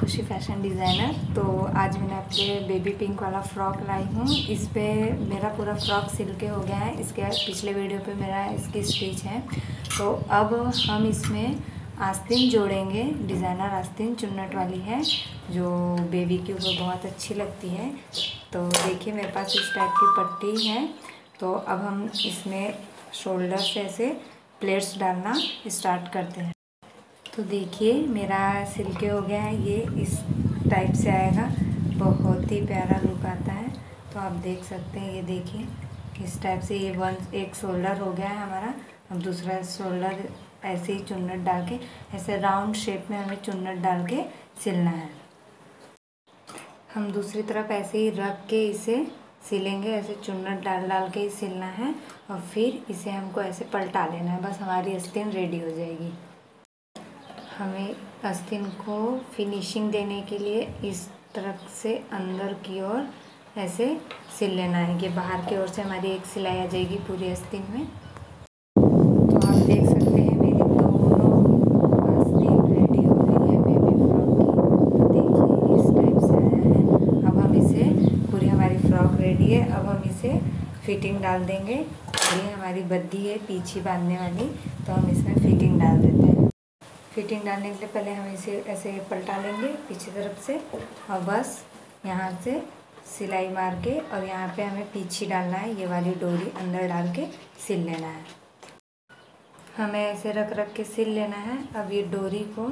शान डिज़ाइनर। तो आज मैंने आपके बेबी पिंक वाला फ्रॉक लाई हूँ। इस पर मेरा पूरा फ्रॉक सिल के हो गया है। इसके पिछले वीडियो पे मेरा इसकी स्टिच है। तो अब हम इसमें आस्तीन जोड़ेंगे। डिज़ाइनर आस्तीन चुन्नट वाली है, जो बेबी के ऊपर बहुत अच्छी लगती है। तो देखिए, मेरे पास इस टाइप की पट्टी है। तो अब हम इसमें शोल्डर से ऐसे प्लेट्स डालना स्टार्ट करते हैं। तो देखिए, मेरा सिल्के हो गया है, ये इस टाइप से आएगा। बहुत ही प्यारा लुक आता है। तो आप देख सकते हैं, ये देखिए, इस टाइप से ये वन एक शोल्डर हो गया है हमारा। अब दूसरा शोल्डर ऐसे ही चुन्नट डाल के, ऐसे राउंड शेप में हमें चुन्नट डाल के सिलना है। हम दूसरी तरफ़ ऐसे ही रख के इसे सिलेंगे, ऐसे चुन्नट डाल डाल के ही सिलना है। और फिर इसे हमको ऐसे पलटा लेना है। बस हमारी अस्तिन रेडी हो जाएगी। हमें आस्तीन को फिनिशिंग देने के लिए इस तरफ़ से अंदर की ओर ऐसे सिल लेना है कि बाहर की ओर से हमारी एक सिलाई आ जाएगी पूरी आस्तीन में। तो आप देख सकते हैं मेरी दोनों आस्तीन रेडी हो गई है। बेबी फ्रॉक की देखिए इस टाइप से आया है। अब हम इसे पूरी हमारी फ्रॉक रेडी है। अब हम इसे फिटिंग डाल देंगे। ये हमारी बद्दी है पीछे बांधने वाली। तो हम इसमें फिटिंग डाल देते हैं। फिटिंग डालने के लिए पहले हम इसे ऐसे पलटा लेंगे पीछे तरफ़ से और बस यहाँ से सिलाई मार के और यहाँ पे हमें पीछे डालना है, ये वाली डोरी अंदर डाल के सिल लेना है। हमें ऐसे रख रख के सिल लेना है। अब ये डोरी को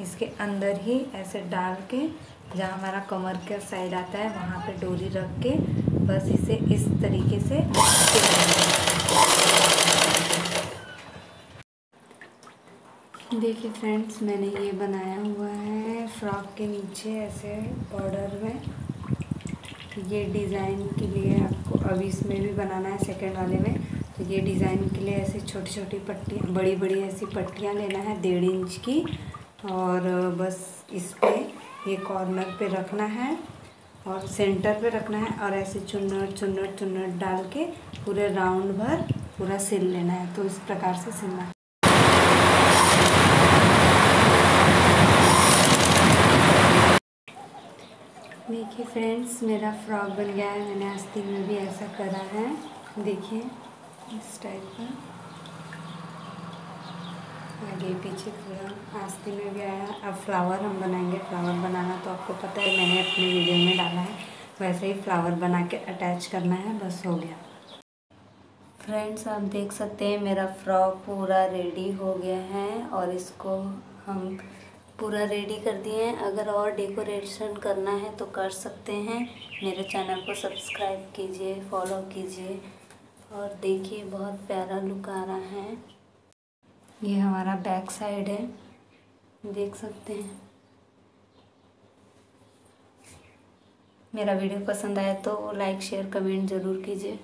इसके अंदर ही ऐसे डाल के जहाँ हमारा कमर का साइड आता है, वहाँ पे डोरी रख के बस इसे इस तरीके से सिल लेना देखिए फ्रेंड्स मैंने ये बनाया हुआ है फ्रॉक के नीचे ऐसे बॉर्डर में। ये डिज़ाइन के लिए आपको अभी इसमें भी बनाना है सेकंड वाले में। तो ये डिज़ाइन के लिए ऐसे छोटी छोटी पट्टी बड़ी बड़ी ऐसी पट्टियाँ लेना है डेढ़ इंच की। और बस इस पर ये कॉर्नर पे रखना है और सेंटर पे रखना है और ऐसे चुन्नट चुन्नट चुन्नट डाल के पूरे राउंड भर पूरा सिल लेना है। तो इस प्रकार से सिलना है। देखिए फ्रेंड्स मेरा फ्रॉक बन गया है। मैंने आस्तीन में भी ऐसा करा है। देखिए, इस टाइप का आगे पीछे पूरा आस्तीन में भी आया। अब फ्लावर हम बनाएँगे। फ्लावर बनाना तो आपको पता है, मैंने अपने वीडियो में डाला है। वैसे ही फ्लावर बना के अटैच करना है। बस हो गया। फ्रेंड्स आप देख सकते हैं, मेरा फ्रॉक पूरा रेडी हो गया है और इसको हम पूरा रेडी कर दिए हैं। अगर और डेकोरेशन करना है तो कर सकते हैं। मेरे चैनल को सब्सक्राइब कीजिए फॉलो कीजिए और देखिए, बहुत प्यारा लुक आ रहा है। ये हमारा बैक साइड है। देख सकते हैं। मेरा वीडियो पसंद आया तो लाइक शेयर कमेंट ज़रूर कीजिए।